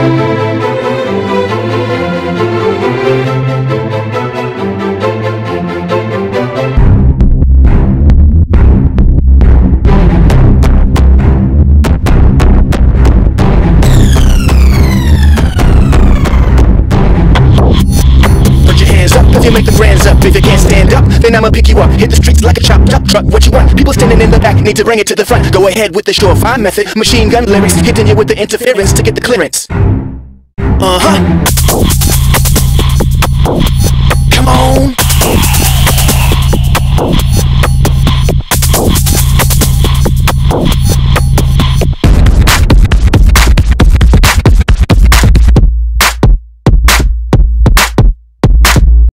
Thank you. Make the brands up. If you can't stand up, then I'ma pick you up. Hit the streets like a chopped up truck. What you want? People standing in the back need to bring it to the front. Go ahead with the surefire method. Machine gun lyrics, hitting you with the interference to get the clearance. Uh huh.